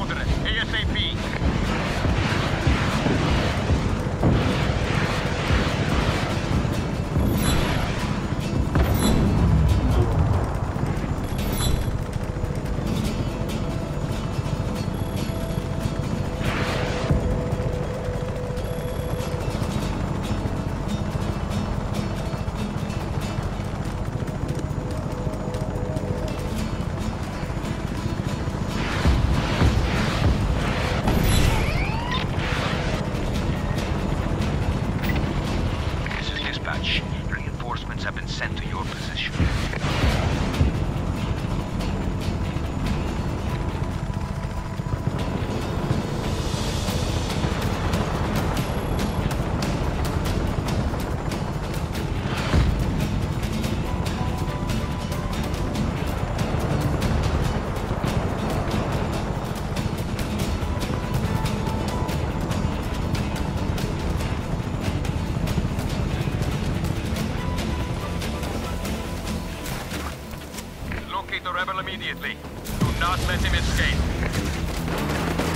Londres, ASAP. Reinforcements have been sent to your position. Rebel immediately. Do not let him escape.